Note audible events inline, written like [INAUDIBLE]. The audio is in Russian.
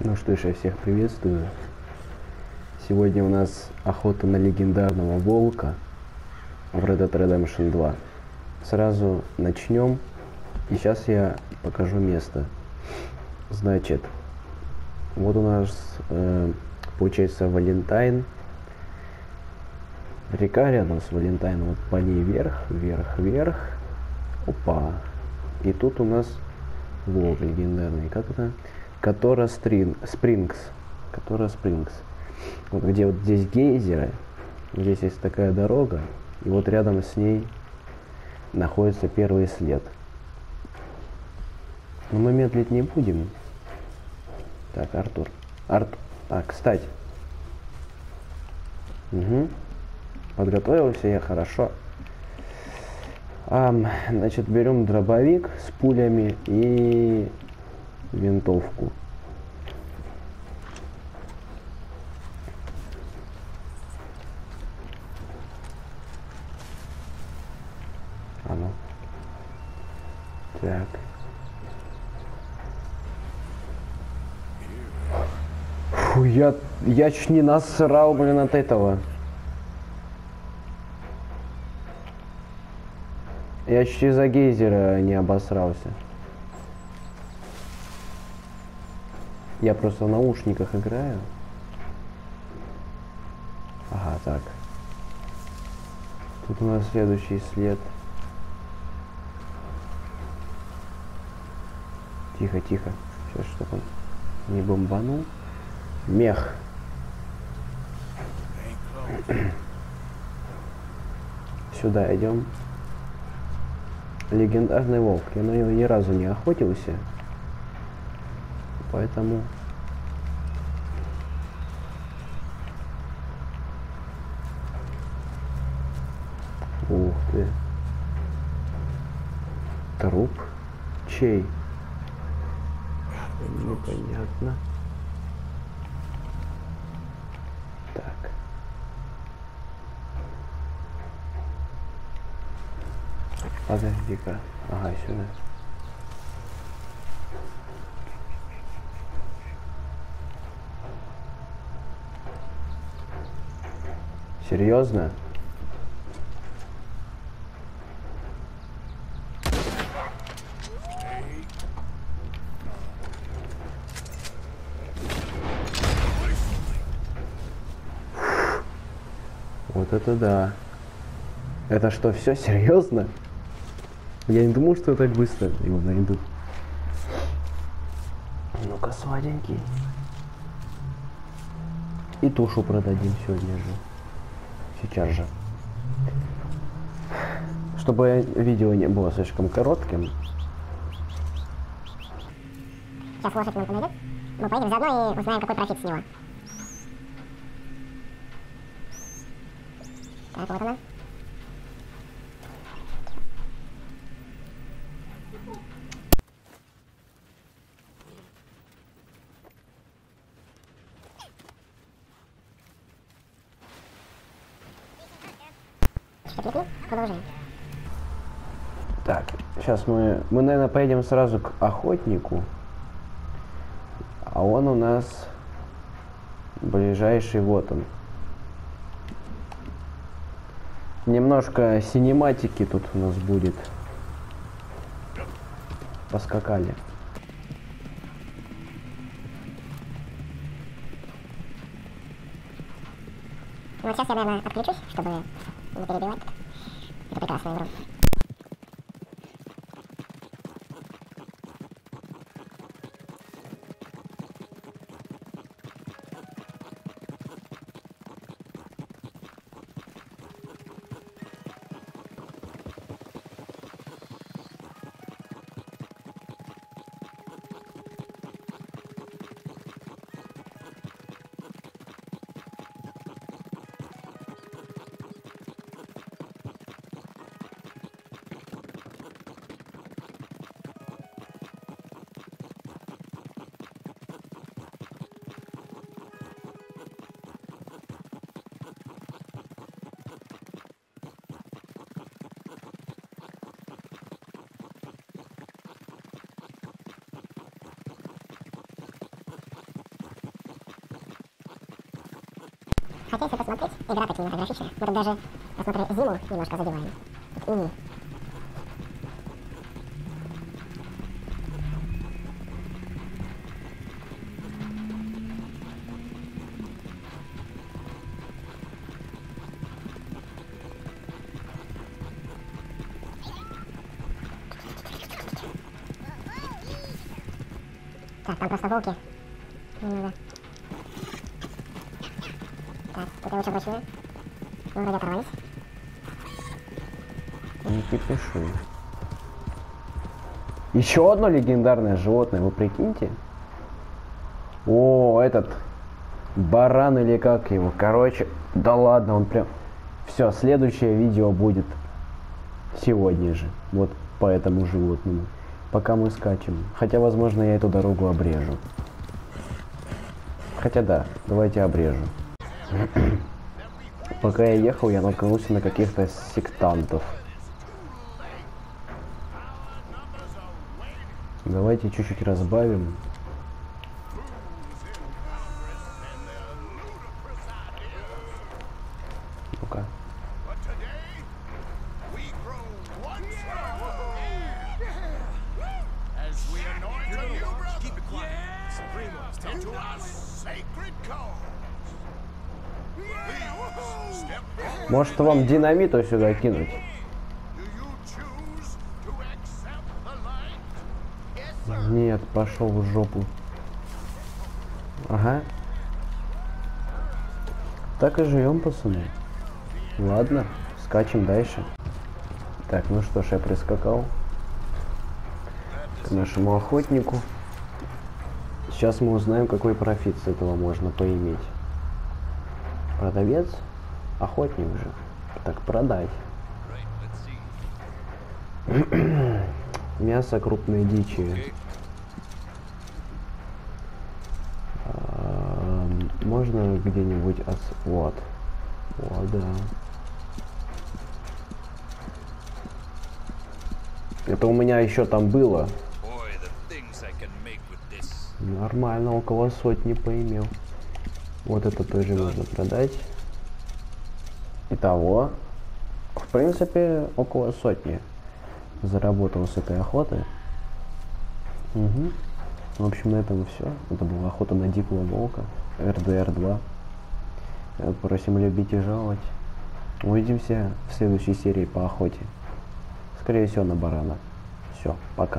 Ну что ж, я всех приветствую. Сегодня у нас охота на легендарного волка в Red Dead Redemption 2. Сразу начнем. И сейчас я покажу место. Значит, вот у нас э, получается Валентайн. Река рядом с Валентайном, вот по ней вверх, вверх, вверх. Опа. И тут у нас волк легендарный. Как это? Котора Стрин, Спрингс. Котора Спрингс. Вот где вот здесь гейзеры. Здесь есть такая дорога. И вот рядом с ней находится первый след. Но мы медлить не будем. Так, Артур. Арт... А, кстати. Угу. Подготовился я хорошо. А, значит, берем дробовик с пулями и винтовку. А ну. Так. Фу, я, я чуть не насрал, блин, от этого. Я чуть из-за гейзера не обосрался. Я просто в наушниках играю. Ага, так. Тут у нас следующий след. Тихо, тихо. Сейчас, чтобы он не бомбанул. Мех. [CLEARS THROAT] Сюда идем. Легендарный волк. Я на него ни разу не охотился. Поэтому... Ух ты. Труп? Чей? Непонятно. Так. Подожди-ка. Ага, сюда. Серьезно? Вот это да. Это что, все серьезно? Я не думал, что так быстро его найдут. Ну-ка, сладенький. И тушу продадим сегодня же. Сейчас же. Чтобы видео не было слишком коротким. Сейчас лошадь нам подойдет. Мы поедем заодно и узнаем, какой профит с него. Так, вот она. Кликни? Продолжаем. Так, сейчас мы, мы, наверное, поедем сразу к охотнику. А он у нас ближайший, вот он. Немножко синематики тут у нас будет. Поскакали. Ну, вот сейчас я, наверное, отключусь, чтобы не перебивать. Это прекрасная игра. Если посмотреть, игра-то кинематографичная. Мы тут даже, посмотри, зиму немножко задеваем. Тут ини. Так, там просто волки. Не надо. Так, я лучше вручную. Ну, вроде оторвались. Не кипишуй. Еще одно легендарное животное, вы прикиньте. О, этот баран или как его. Короче, да ладно, он прям... Все, следующее видео будет сегодня же. Вот по этому животному. Пока мы скачем. Хотя, возможно, я эту дорогу обрежу. Хотя да, давайте обрежу. Пока я ехал, я наткнулся на каких-то сектантов. Давайте чуть-чуть разбавим. Ну-ка. Sacred cause. Может вам динамиту сюда кинуть? Нет, пошел в жопу. Ага. Так и живем, пацаны. Ладно, скачем дальше. Так, ну что ж, я прискакал к нашему охотнику. Сейчас мы узнаем, какой профит с этого можно поиметь. Продавец? Охотник же. Так, продать. [CLEARS THROAT] Мясо крупной дичи. Можно где-нибудь ос... Вот. О, да. Это у меня еще там было. Нормально, около сотни поимел. Вот это тоже можно продать. Итого, в принципе, около сотни заработал с этой охоты. Угу. В общем, на этом все. Это была охота на дикого волка. РДР-2. Э, Просим любить и жаловать. Увидимся в следующей серии по охоте. Скорее всего, на барана. Все, пока.